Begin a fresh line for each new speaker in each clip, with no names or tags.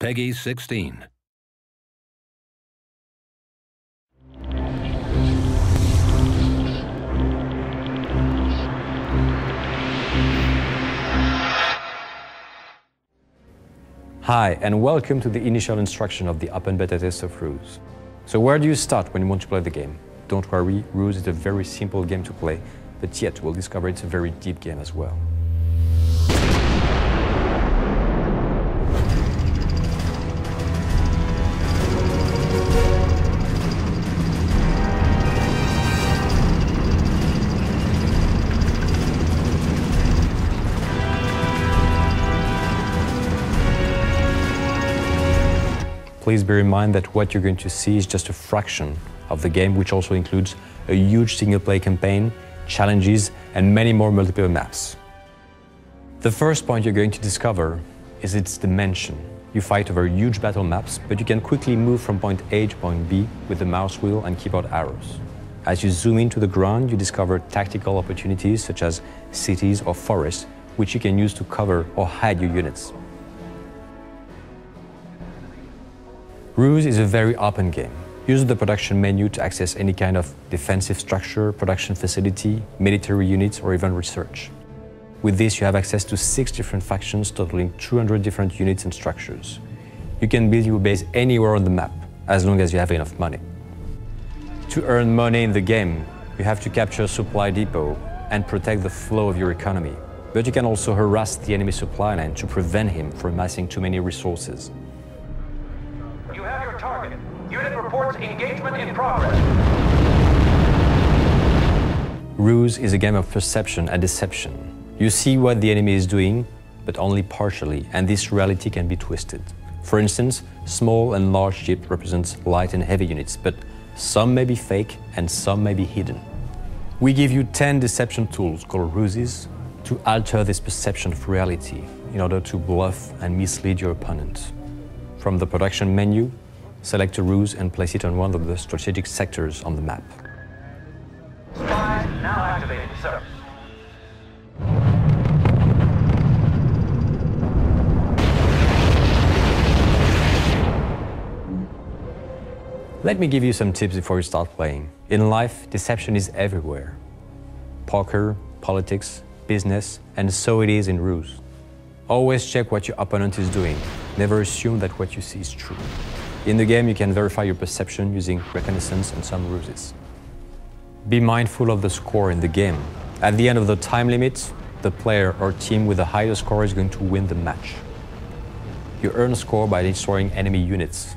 PEGI 16.
Hi, and welcome to the initial instruction of the open beta test of Ruse. So where do you start when you want to play the game? Don't worry, Ruse is a very simple game to play, but yet we'll discover it's a very deep game as well. Please bear in mind that what you're going to see is just a fraction of the game, which also includes a huge single-player campaign, challenges, and many more multiplayer maps. The first point you're going to discover is its dimension. You fight over huge battle maps, but you can quickly move from point A to point B with the mouse wheel and keyboard arrows. As you zoom into the ground, you discover tactical opportunities such as cities or forests, which you can use to cover or hide your units. Ruse is a very open game. Use the production menu to access any kind of defensive structure, production facility, military units, or even research. With this, you have access to six different factions totaling 200 different units and structures. You can build your base anywhere on the map, as long as you have enough money. To earn money in the game, you have to capture a supply depot and protect the flow of your economy. But you can also harass the enemy supply line to prevent him from amassing too many resources.
You have your target. Unit reports engagement in progress.
Ruse is a game of perception and deception. You see what the enemy is doing, but only partially, and this reality can be twisted. For instance, small and large ships represent light and heavy units, but some may be fake and some may be hidden. We give you 10 deception tools called ruses to alter this perception of reality in order to bluff and mislead your opponent. From the production menu Select a ruse and place it on one of the strategic sectors on the map.
Spy now activated, sir.
Let me give you some tips before you start playing. In life, deception is everywhere. Poker, politics, business, and so it is in ruse. Always check what your opponent is doing. Never assume that what you see is true. In the game, you can verify your perception using reconnaissance and some ruses. Be mindful of the score in the game. At the end of the time limit, the player or team with the highest score is going to win the match. You earn a score by destroying enemy units,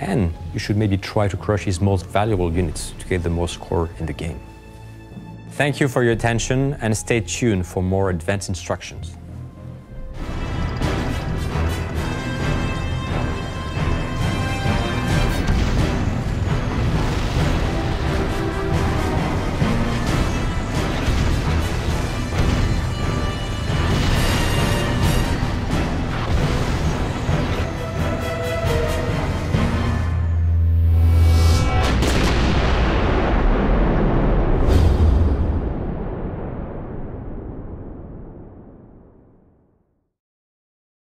and you should maybe try to crush his most valuable units to get the most score in the game. Thank you for your attention and stay tuned for more advanced instructions.